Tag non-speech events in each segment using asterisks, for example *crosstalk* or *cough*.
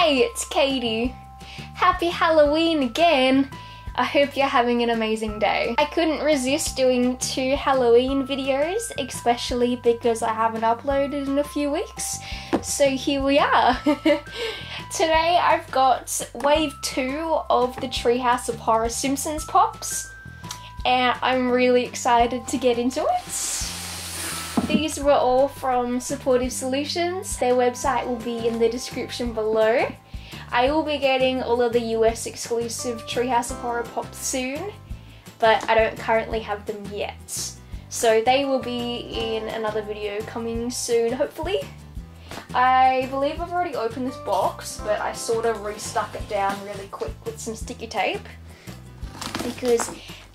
Hey, it's Kaity. Happy Halloween again. I hope you're having an amazing day. I couldn't resist doing two Halloween videos, especially because I haven't uploaded in a few weeks. So here we are. *laughs* Today I've got wave two of the Treehouse of Horror Simpsons pops, and I'm really excited to get into it. These were all from Supportive Solutions. Their website will be in the description below. I will be getting all of the US exclusive Treehouse of Horror pops soon, but I don't currently have them yet. So they will be in another video coming soon, hopefully. I believe I've already opened this box, but I sort of restuck it down really quick with some sticky tape because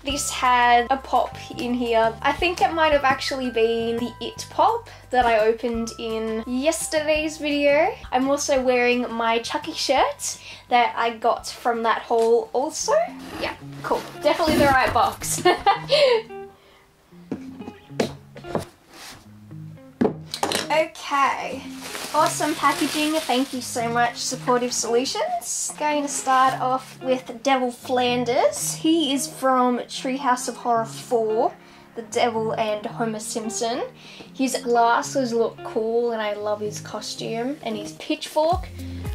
this had a pop in here. I think it might have actually been the It pop that I opened in yesterday's video. I'm also wearing my Chucky shirt that I got from that haul also. Yeah, cool. Definitely the right box. *laughs* okay. Awesome packaging, thank you so much Supportive Solutions. Going to start off with Devil Flanders. He is from Treehouse of Horror 4, The Devil and Homer Simpson. His glasses look cool and I love his costume. And his pitchfork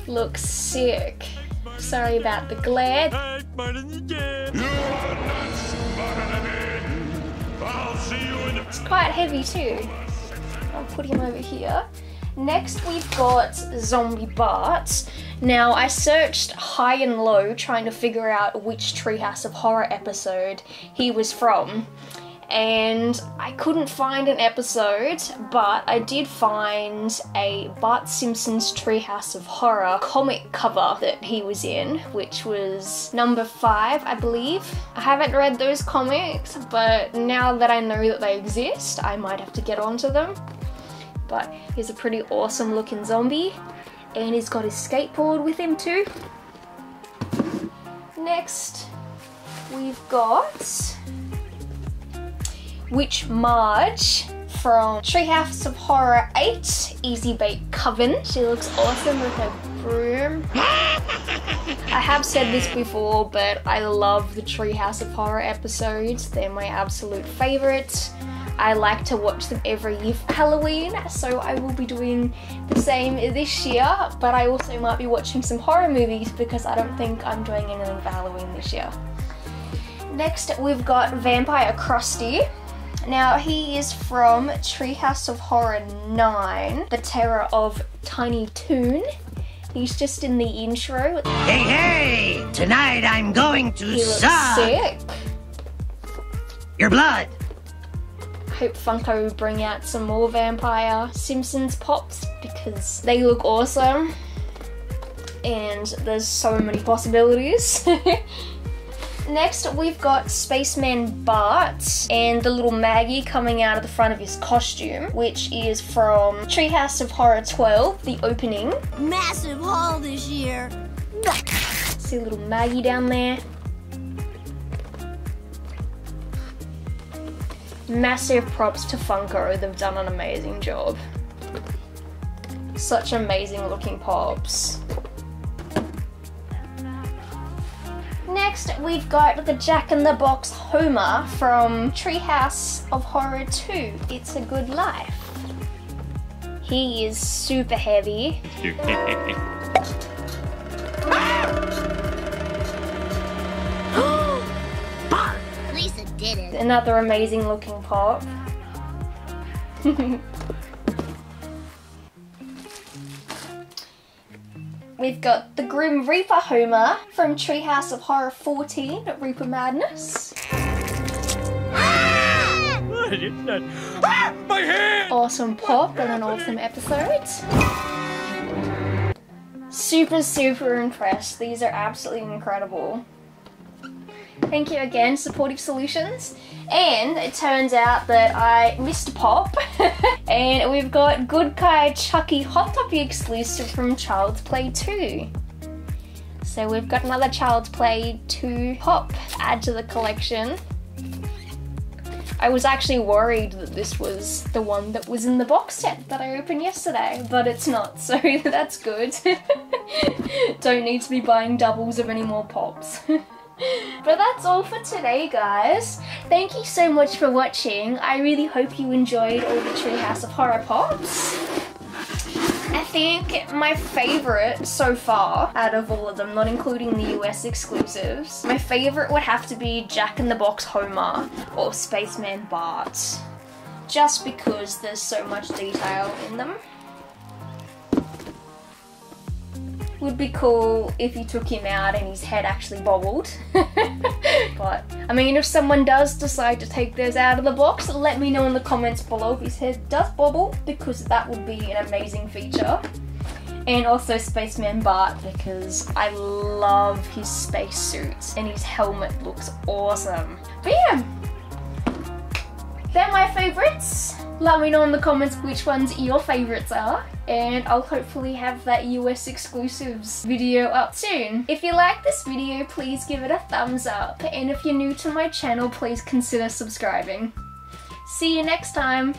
looks sick. Sorry about the glare. It's quite heavy too. I'll put him over here. Next we've got Zombie Bart. Now I searched high and low trying to figure out which Treehouse of Horror episode he was from and I couldn't find an episode, but I did find a Bart Simpson's Treehouse of Horror comic cover that he was in, which was number five, I believe. I haven't read those comics, but now that I know that they exist, I might have to get onto them but he's a pretty awesome looking zombie and he's got his skateboard with him too. Next we've got Witch Marge from Treehouse of Horror 8 Easy Bake Coven. She looks awesome with her broom. *laughs* I have said this before, but I love the Treehouse of Horror episodes. They're my absolute favourite. I like to watch them every year for Halloween, so I will be doing the same this year, but I also might be watching some horror movies because I don't think I'm doing anything for Halloween this year. Next, we've got Vampire Krusty. Now, he is from Treehouse of Horror 9, The Terror of Tiny Toon. He's just in the intro. Hey, hey! Tonight I'm going to he looks suck sick. your blood. Hope Funko bring out some more Vampire Simpsons pops because they look awesome and there's so many possibilities. *laughs* Next, we've got Spaceman Bart and the little Maggie coming out of the front of his costume, which is from Treehouse of Horror 12, the opening. Massive haul this year. See little Maggie down there. Massive props to Funko, they've done an amazing job. Such amazing looking pops. Next, we've got the Jack in the Box Homer from Treehouse of Horror 2 It's a Good Life. He is super heavy. *laughs* It. Another amazing looking pop. *laughs* We've got the Grim Reaper Homer from Treehouse of Horror 14, Reaper Madness. *laughs* Awesome pop and an awesome episode. Super, super impressed. These are absolutely incredible. Thank you again, Supportive Solutions. And it turns out that I missed a pop. *laughs* and we've got Good Guy Chucky Hot Topic exclusive from Child's Play 2. So we've got another Child's Play 2 pop add to the collection. I was actually worried that this was the one that was in the box set that I opened yesterday, but it's not, *laughs* so that's good. *laughs* Don't need to be buying doubles of any more pops. *laughs* But that's all for today, guys. Thank you so much for watching. I really hope you enjoyed all the Treehouse of Horror Pops. I think my favorite so far out of all of them, not including the US exclusives, my favorite would have to be Jack in the Box Homer or Spaceman Bart. Just because there's so much detail in them. Would be cool if you took him out and his head actually bobbled. *laughs* but, I mean, if someone does decide to take theirs out of the box, let me know in the comments below if his head does bobble, because that would be an amazing feature. And also Spaceman Bart, because I love his spacesuit, and his helmet looks awesome. But yeah, they're my favourites. Let me know in the comments which ones your favourites are and I'll hopefully have that US exclusives video up soon. If you like this video, please give it a thumbs up and if you're new to my channel, please consider subscribing. See you next time!